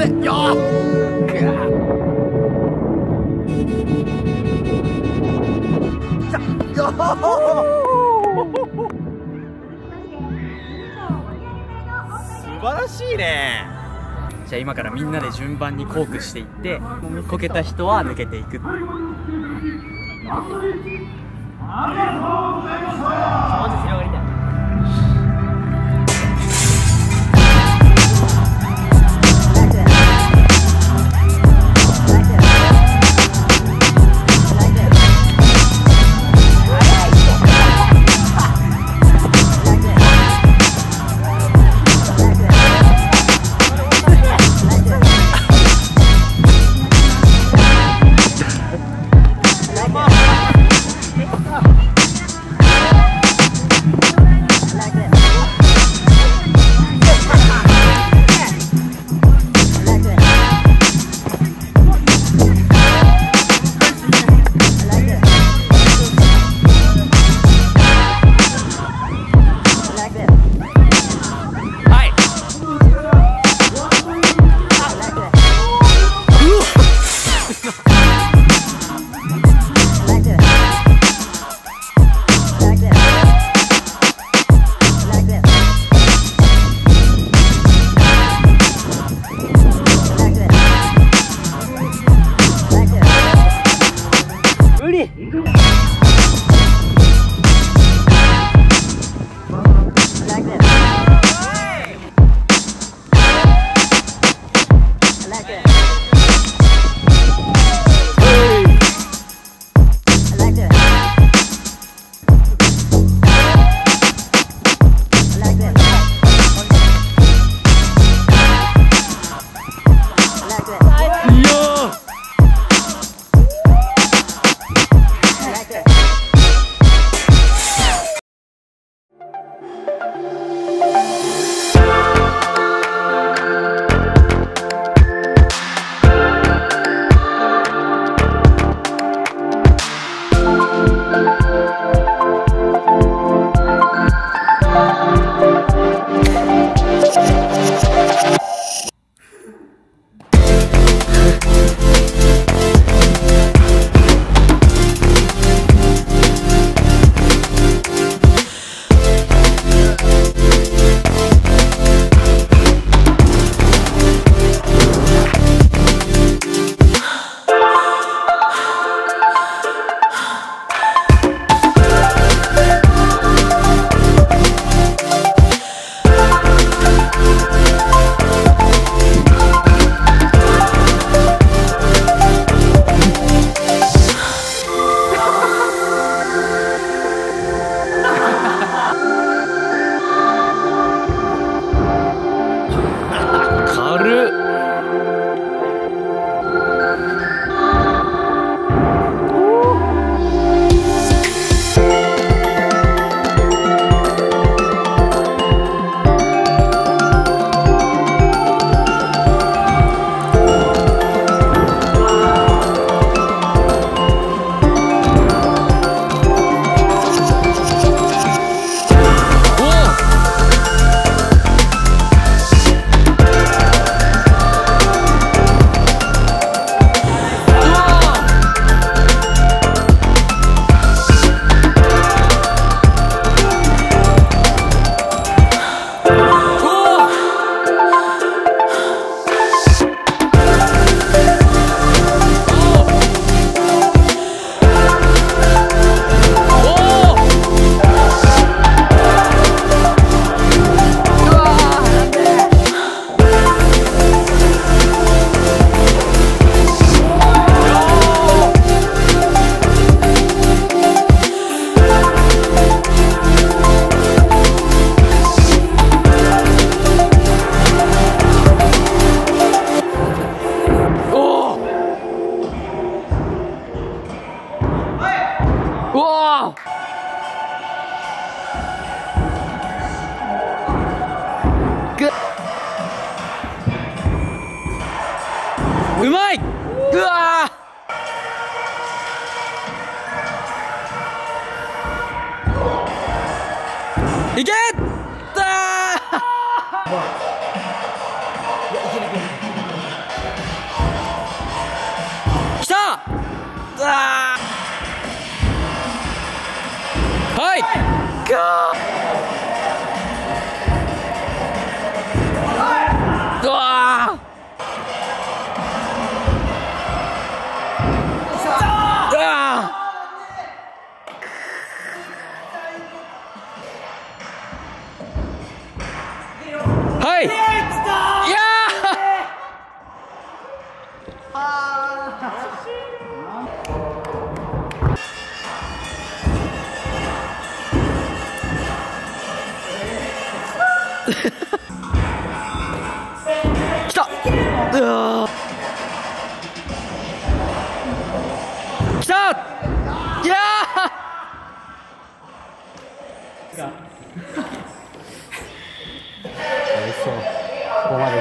ぜ。よ素晴らしいね。じゃあ今からみんなで順番にコークしていってこけた人は抜けていく。ありがとうございましたいけった！きたはい！う Hi!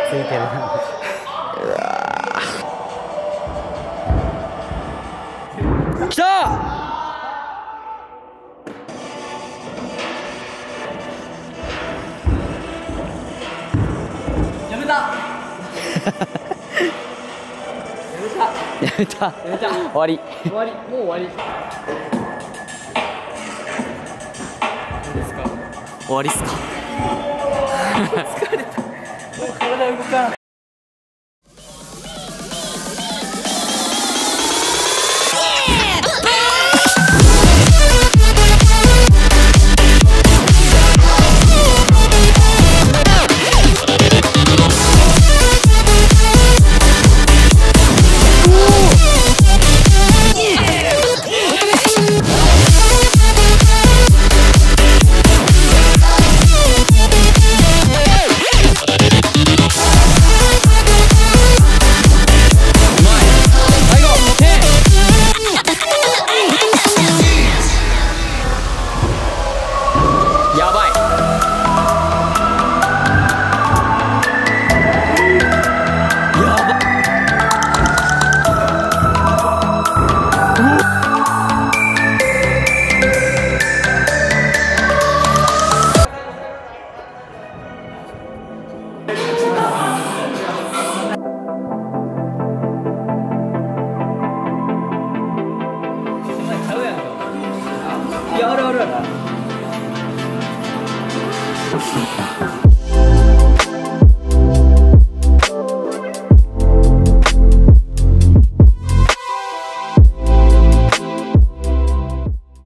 ついてる。ー。来た！やめた。やめた。やめた。終わり。終わり。もう終わり。どうですか？終わりっすか？体動かん最あるある。ある